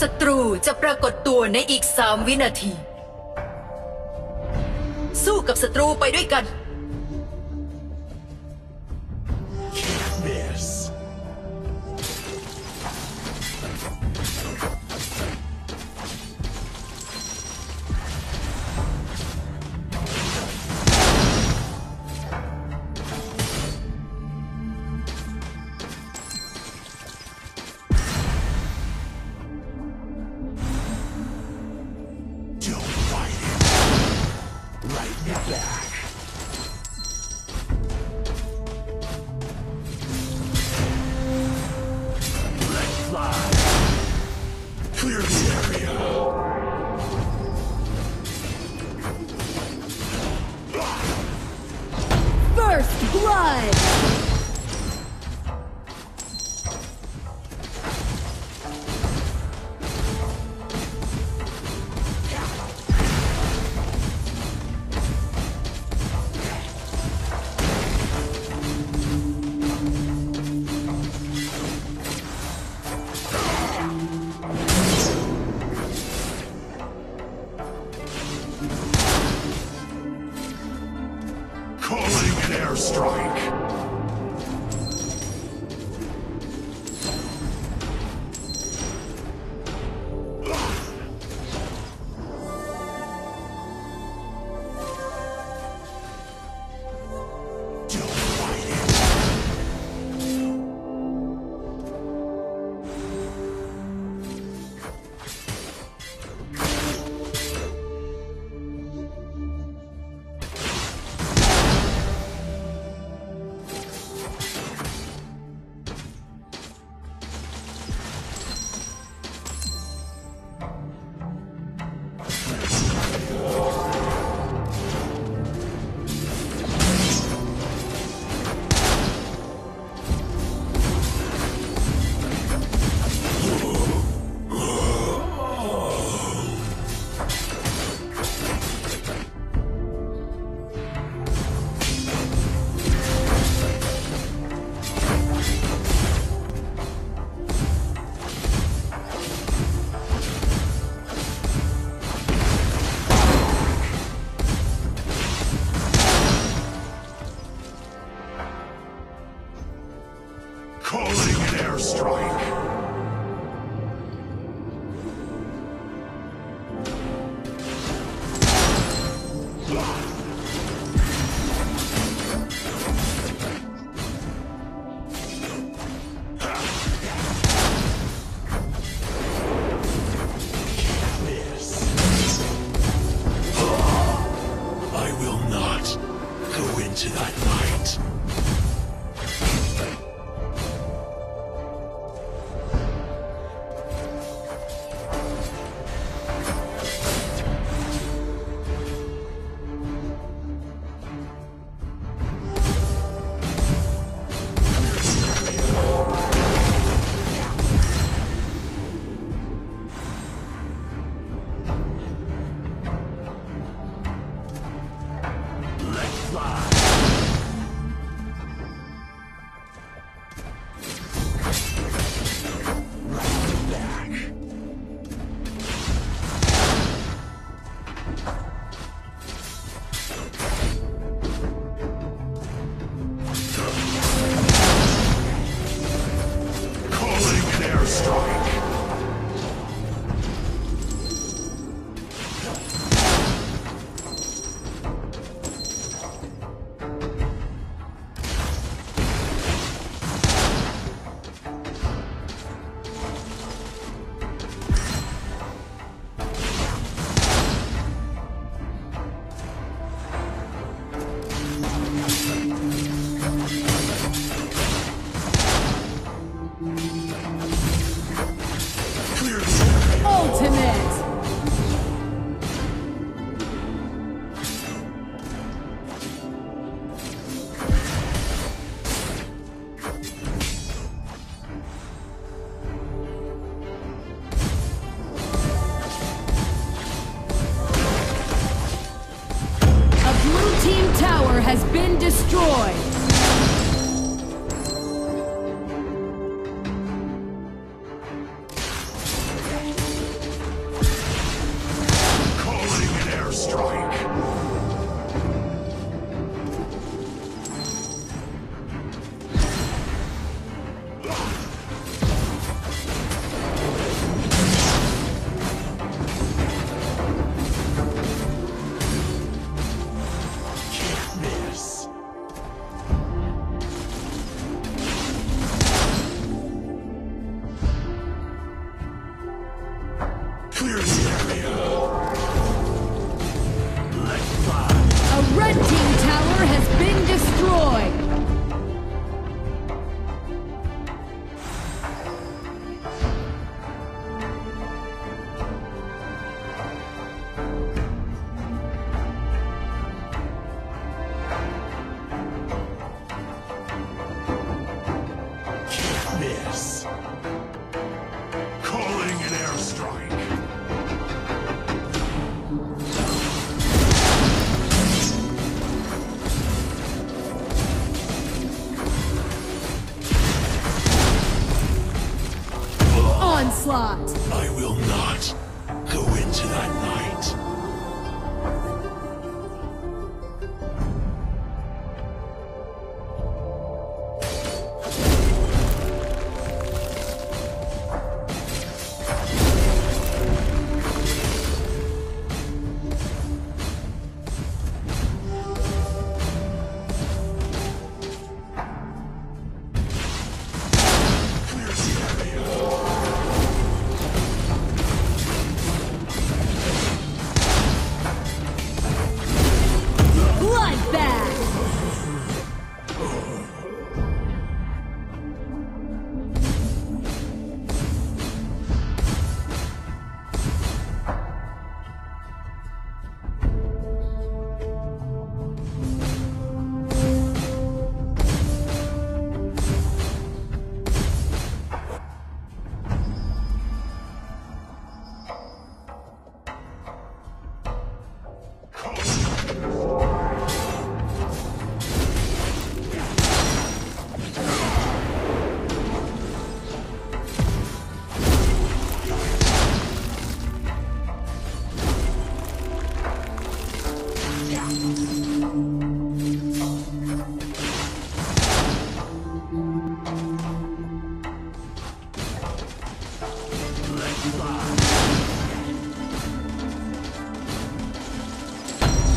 ศัตรูจะปรากฏตัวในอีกสามวินาที สู้กับศัตรูไปด้วยกัน it. Airstrike. Calling an airstrike. Has been destroyed! I will not go into that night.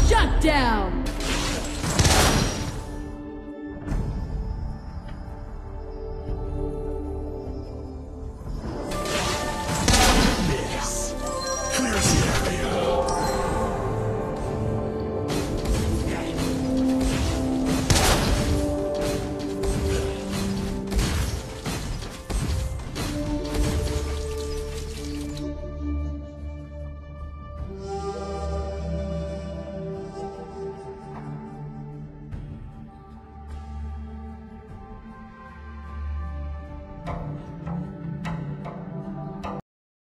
Shut down!